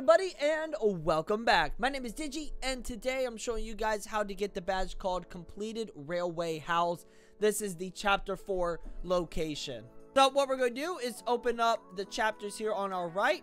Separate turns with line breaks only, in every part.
everybody and welcome back. My name is Digi and today I'm showing you guys how to get the badge called Completed Railway Howls. This is the chapter 4 location. So what we're going to do is open up the chapters here on our right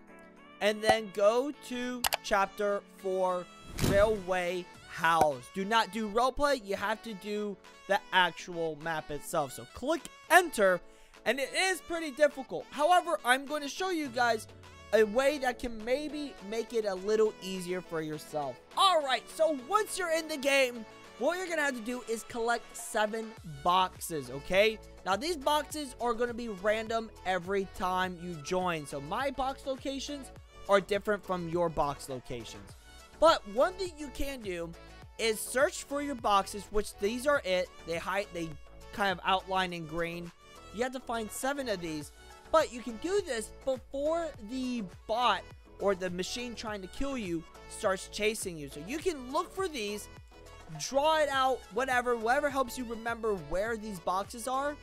and then go to chapter 4 Railway Howls. Do not do roleplay, you have to do the actual map itself. So click enter and it is pretty difficult. However, I'm going to show you guys a way that can maybe make it a little easier for yourself. Alright, so once you're in the game, what you're going to have to do is collect seven boxes, okay? Now, these boxes are going to be random every time you join. So, my box locations are different from your box locations. But one thing you can do is search for your boxes, which these are it. They hide, they kind of outline in green. You have to find seven of these but you can do this before the bot or the machine trying to kill you starts chasing you. So you can look for these, draw it out, whatever, whatever helps you remember where these boxes are.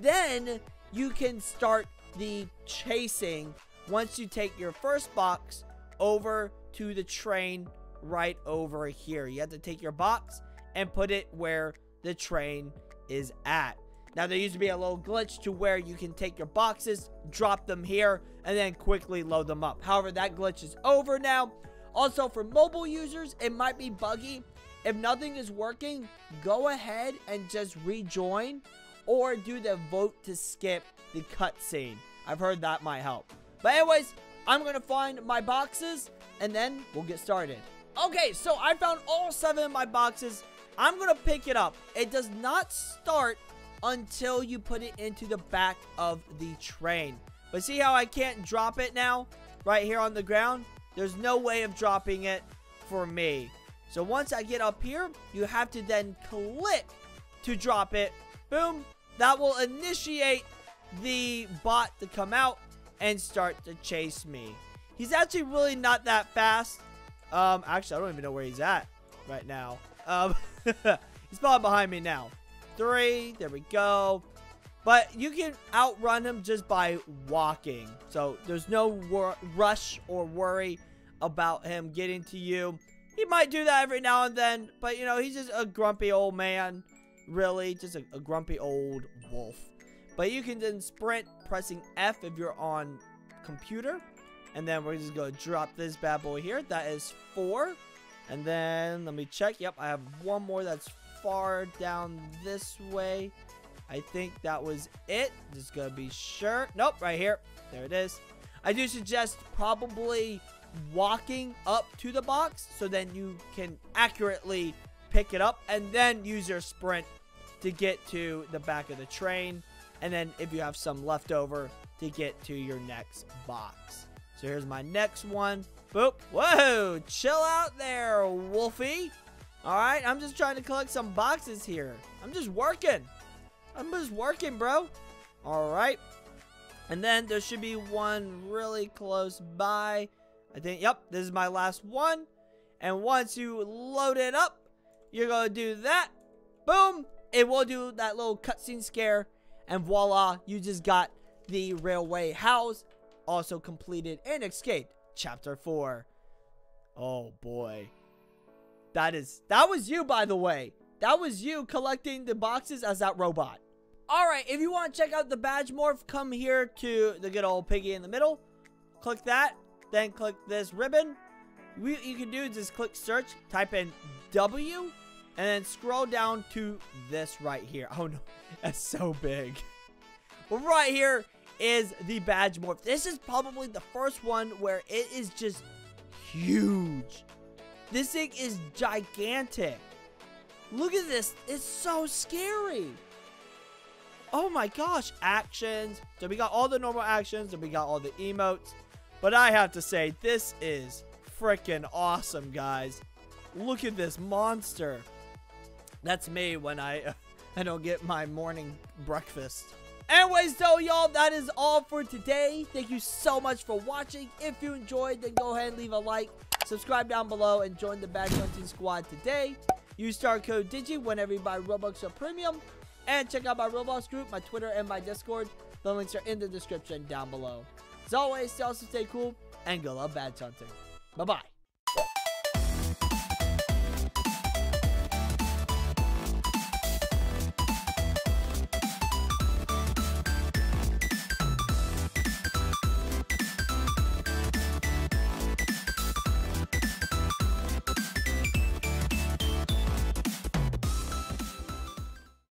Then you can start the chasing once you take your first box over to the train right over here. You have to take your box and put it where the train is at. Now, there used to be a little glitch to where you can take your boxes, drop them here, and then quickly load them up. However, that glitch is over now. Also, for mobile users, it might be buggy. If nothing is working, go ahead and just rejoin or do the vote to skip the cutscene. I've heard that might help. But anyways, I'm going to find my boxes and then we'll get started. Okay, so I found all seven of my boxes. I'm going to pick it up. It does not start until you put it into the back of the train. But see how I can't drop it now? Right here on the ground? There's no way of dropping it for me. So once I get up here, you have to then click to drop it. Boom. That will initiate the bot to come out and start to chase me. He's actually really not that fast. Um, actually, I don't even know where he's at right now. Um, he's probably behind me now three. There we go. But you can outrun him just by walking. So there's no rush or worry about him getting to you. He might do that every now and then. But, you know, he's just a grumpy old man. Really, just a, a grumpy old wolf. But you can then sprint pressing F if you're on computer. And then we're just going to drop this bad boy here. That is four. And then let me check. Yep, I have one more that's far down this way. I think that was it. Just gonna be sure. Nope, right here. There it is. I do suggest probably walking up to the box so then you can accurately pick it up and then use your sprint to get to the back of the train. And then if you have some left over to get to your next box. So here's my next one. Boop. Whoa, chill out there, Wolfie. Alright, I'm just trying to collect some boxes here. I'm just working. I'm just working, bro. Alright. And then there should be one really close by. I think, yep, this is my last one. And once you load it up, you're going to do that. Boom. It will do that little cutscene scare. And voila, you just got the railway howls also completed and escaped. Chapter 4. Oh, boy. That is, that was you, by the way. That was you collecting the boxes as that robot. Alright, if you want to check out the badge morph, come here to the good old piggy in the middle. Click that, then click this ribbon. What you can do is just click search, type in W, and then scroll down to this right here. Oh no, that's so big. Right here is the badge morph. This is probably the first one where it is just huge. This thing is gigantic. Look at this. It's so scary. Oh my gosh. Actions. So we got all the normal actions. And we got all the emotes. But I have to say, this is freaking awesome, guys. Look at this monster. That's me when I, I don't get my morning breakfast. Anyways, though, y'all, that is all for today. Thank you so much for watching. If you enjoyed, then go ahead and leave a like. Subscribe down below and join the Badge Hunting Squad today. Use star code DIGI whenever you buy Robux or Premium. And check out my Roblox group, my Twitter, and my Discord. The links are in the description down below. As always, stay stay cool, and go love badge hunting. Bye-bye.